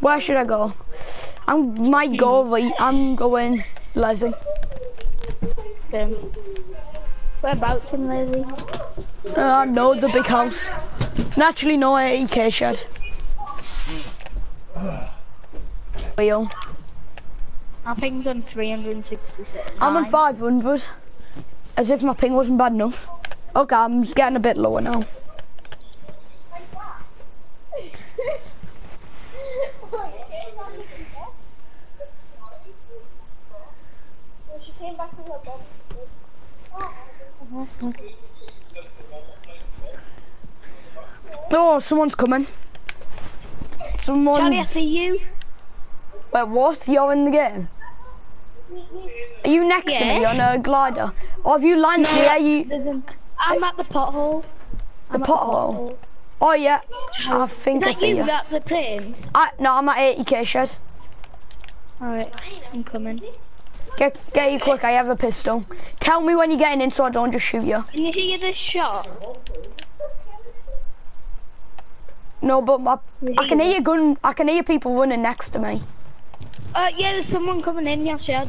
Where should I go? I might go. I'm going Leslie. Um, whereabouts in Lizzie? Uh, no, the big house. Naturally, no 80k shed. Wheel. My ping's on 366. I'm on 500. As if my ping wasn't bad enough. Okay, I'm getting a bit lower now. Oh, someone's coming. Charlie, I see you. Wait, what? You're in the game? Are you next to me on a glider? Or have you landed here? You There's an, I'm at the pothole. the I'm at the pothole? Oh yeah, I Is think I see you you. at the planes? I, no, I'm at 80k shed. Alright, I'm coming. Get get you quick. I have a pistol. Tell me when you're getting in, so I don't just shoot you. Can you hear this shot? No, but my, I can hear gun. I can hear people running next to me. Uh, yeah, there's someone coming in your shed.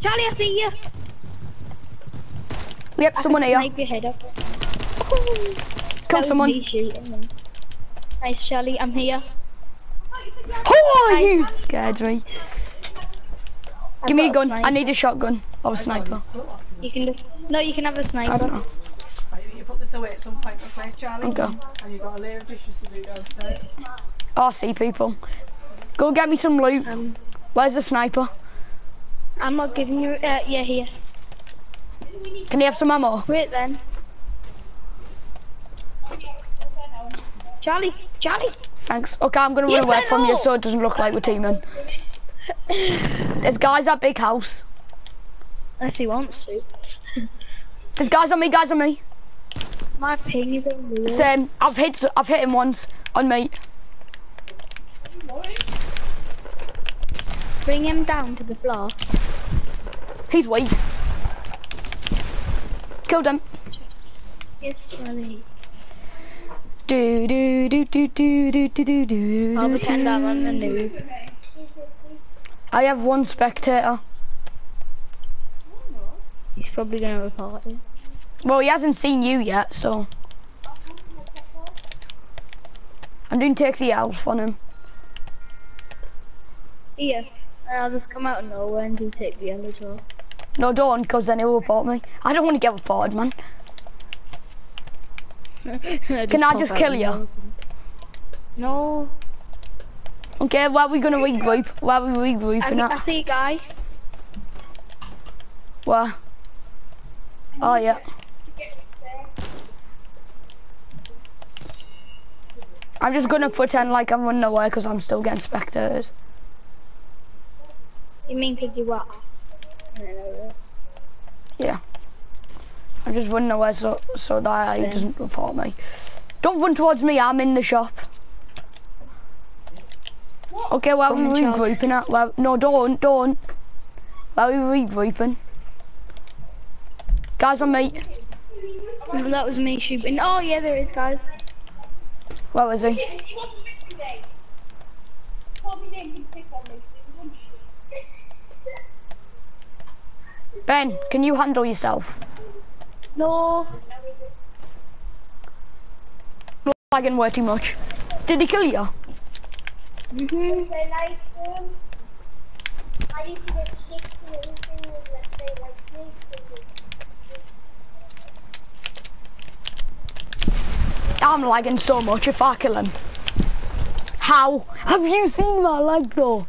Charlie, I see you. Yep, I someone here. snipe your head up. That someone. me shooting them. Nice, Charlie, I'm here. Oh, you scared me. I've Give me a gun. I need a shotgun or a sniper. You can just, no, you can have a sniper. I don't sniper. know. Right, you put this away at some point, okay, Charlie? Okay. And you've got a layer of dishes to do downstairs. Oh, I see people. Go get me some loot. Um, Where's the sniper? I'm not giving you, uh, yeah, here. Can you have some ammo? Wait then. Charlie, Charlie. Thanks. Okay, I'm gonna Yes, run away from you so it doesn't look like we're teaming. There's guys at big house. Unless he wants to. There's guys on me, guys on me. My ping is on me. Same. I've hit I've hit him once on me. Bring him down to the floor. He's weak. Killed him. Yes, Charlie. Do do do do do do do do. do. I'll pretend I'm on the noob. I have one spectator. He's probably gonna report you. Well, he hasn't seen you yet, so I'm doing take the elf on him. Here. I'll just come out of nowhere and do take the end as well. No, don't, because then he'll report me. I don't want to get reported, man. Can I just kill you? No. Okay, where are we gonna regroup? Where are we I, regrouping I at? see a guy. Where? Oh yeah. I'm just gonna pretend like I'm running away because I'm still getting spectators. You mean because you what? Yeah. I'm just running away so so that he Yeah. doesn't report me. Don't run towards me. I'm in the shop. Okay, where are we Come on, Charles. regrouping at? Where, no, don't, don't. Where are we regrouping? Guys on me. No, that was me shooting. Oh yeah, there is guys. Where was he? Ben, can you handle yourself? No. You're lagging way too much. Did he kill you? Mhm. I'm lagging so much if I kill him. How? Have you seen my lag though?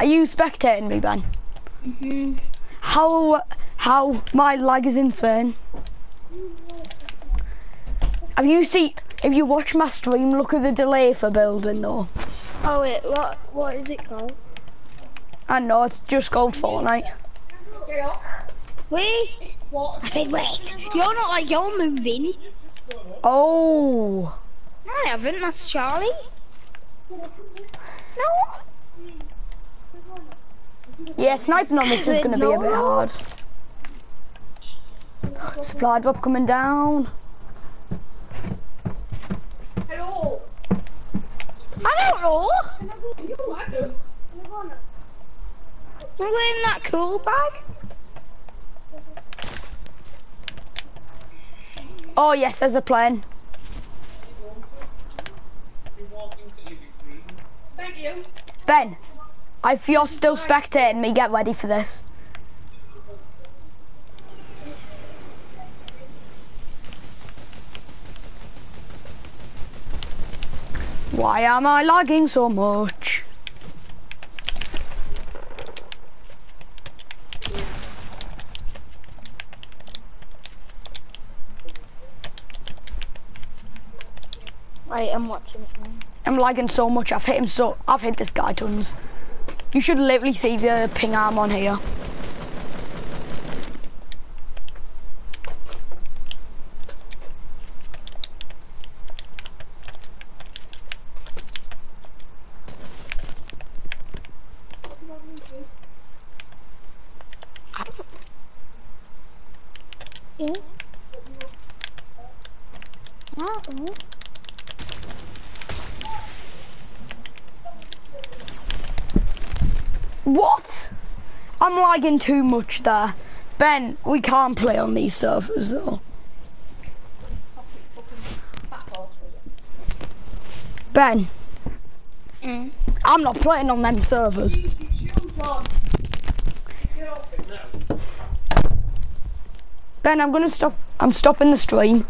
Are you spectating me, Ben? Mhm. How, how my lag is insane. Have you seen, if you watch my stream, look at the delay for building though. Oh wait, what what is it called? I know, it's just called Fortnite. Wait. I said wait. You're not like you're moving. Oh. No, I haven't. That's Charlie. No. Yeah, sniping on this is going to be a bit hard. Supply drop coming down. I don't know. I'm wearing that cool bag. Oh yes, there's a plane. Thank you. Ben, if you're still spectating me, get ready for this. Why am I lagging so much? Right, I'm watching it now. I'm lagging so much. I've hit him so. I've hit this guy tons. You should literally see the ping arm on here. I don't. What? I'm lagging too much there. Ben, we can't play on these servers though. Ben, Mm. I'm not playing on them servers. Ben, I'm gonna stop. I'm stopping the stream.